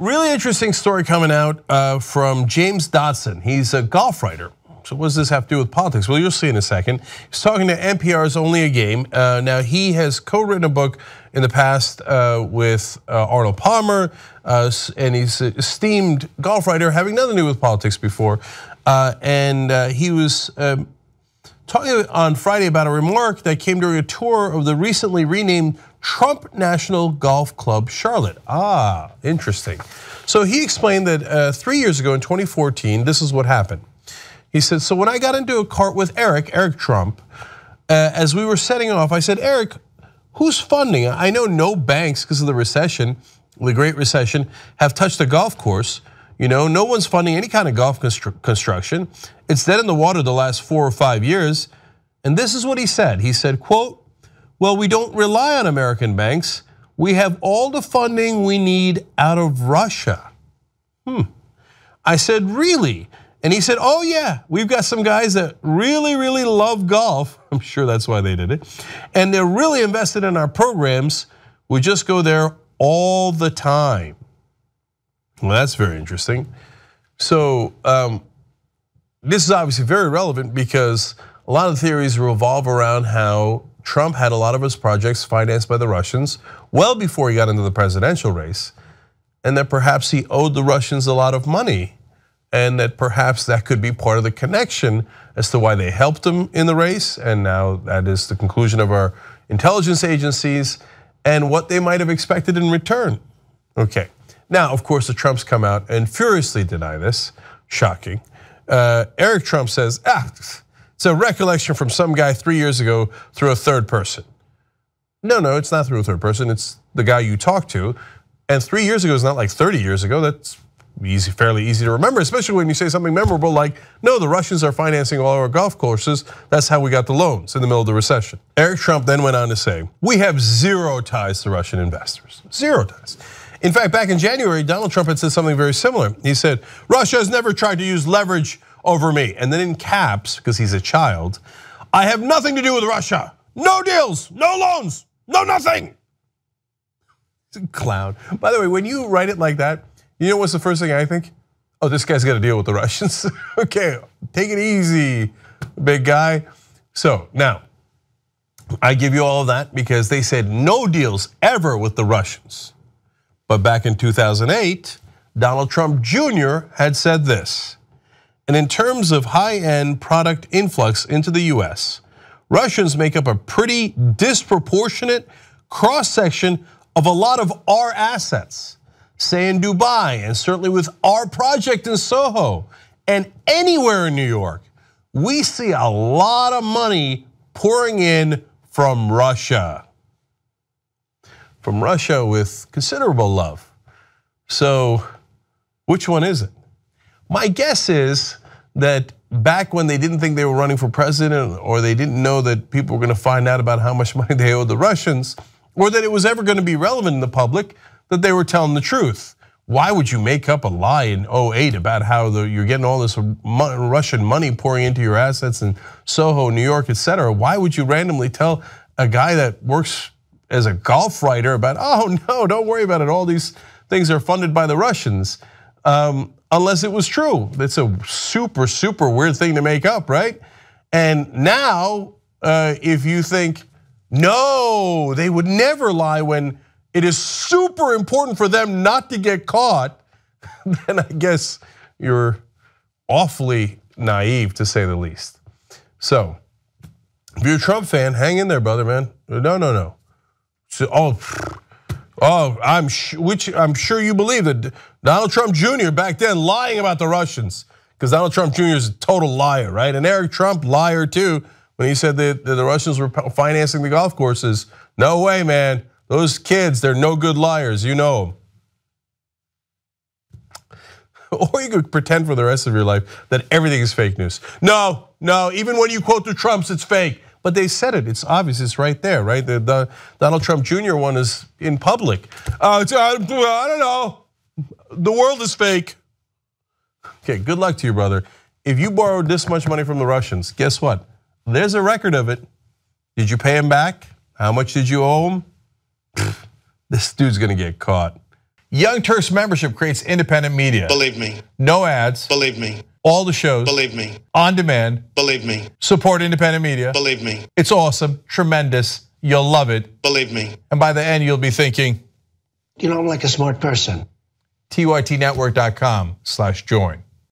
Really interesting story coming out uh, from James Dodson. He's a golf writer. So what does this have to do with politics? Well, you'll see in a second. He's talking to NPR's Only a Game. Uh, now, he has co-written a book in the past uh, with Arnold Palmer, and he's an esteemed golf writer, having nothing to do with politics before. And he was um, talking on Friday about a remark that came during a tour of the recently renamed Trump National Golf Club Charlotte. Ah, interesting. So he explained that uh, three years ago in 2014, this is what happened. He said, So when I got into a cart with Eric, Eric Trump, uh, as we were setting off, I said, Eric, who's funding? I know no banks, because of the recession, the Great Recession, have touched a golf course. You know, no one's funding any kind of golf constru construction. It's dead in the water the last four or five years. And this is what he said. He said, quote, well, we don't rely on American banks. We have all the funding we need out of Russia. Hmm. I said, really? And he said, oh yeah, we've got some guys that really, really love golf. I'm sure that's why they did it. And they're really invested in our programs. We just go there all the time. Well, that's very interesting. So um, this is obviously very relevant because a lot of theories revolve around how Trump had a lot of his projects financed by the Russians well before he got into the presidential race, and that perhaps he owed the Russians a lot of money, and that perhaps that could be part of the connection as to why they helped him in the race, and now that is the conclusion of our intelligence agencies and what they might have expected in return. Okay. Now, of course, the Trumps come out and furiously deny this. Shocking. Uh, Eric Trump says, ah, a recollection from some guy three years ago through a third person. No, no, it's not through a third person. It's the guy you talked to. And three years ago is not like 30 years ago. That's easy, fairly easy to remember, especially when you say something memorable like, no, the Russians are financing all our golf courses. That's how we got the loans in the middle of the recession. Eric Trump then went on to say, we have zero ties to Russian investors. Zero ties. In fact, back in January, Donald Trump had said something very similar. He said, Russia has never tried to use leverage over me. And then in caps, because he's a child, I have nothing to do with Russia. No deals, no loans, no nothing. It's a Clown. By the way, when you write it like that, you know what's the first thing I think? Oh, this guy's got to deal with the Russians. okay, take it easy, big guy. So now, I give you all of that because they said no deals ever with the Russians. But back in 2008, Donald Trump Jr. had said this. And in terms of high end product influx into the US, Russians make up a pretty disproportionate cross section of a lot of our assets, say in Dubai, and certainly with our project in Soho, and anywhere in New York. We see a lot of money pouring in from Russia from Russia with considerable love. So, which one is it? My guess is that back when they didn't think they were running for president or they didn't know that people were going to find out about how much money they owed the Russians or that it was ever going to be relevant in the public, that they were telling the truth. Why would you make up a lie in 08 about how the, you're getting all this Russian money pouring into your assets in Soho, New York, et cetera? Why would you randomly tell a guy that works as a golf writer about, oh no, don't worry about it. All these things are funded by the Russians. Um, unless it was true. That's a super, super weird thing to make up, right? And now, uh, if you think, no, they would never lie when it is super important for them not to get caught, then I guess you're awfully naive to say the least. So, if you're a Trump fan, hang in there, brother, man. No, no, no. So, oh, oh, I'm which I'm sure you believe that Donald Trump Jr. back then lying about the Russians because Donald Trump Jr. is a total liar, right? And Eric Trump liar too when he said that the Russians were financing the golf courses. No way, man. Those kids, they're no good liars. You know Or you could pretend for the rest of your life that everything is fake news. No, no, even when you quote the Trumps, it's fake. But they said it. It's obvious. It's right there, right? The, the Donald Trump Jr. one is in public. Uh, I don't know. The world is fake. Okay, good luck to you, brother. If you borrowed this much money from the Russians, guess what? There's a record of it. Did you pay him back? How much did you owe him? this dude's gonna get caught. Young Turks membership creates independent media. Believe me. No ads. Believe me. All the shows. Believe me. On demand. Believe me. Support independent media. Believe me. It's awesome, tremendous. You'll love it. Believe me. And by the end, you'll be thinking, you know, I'm like a smart person. TYTnetwork.com slash join.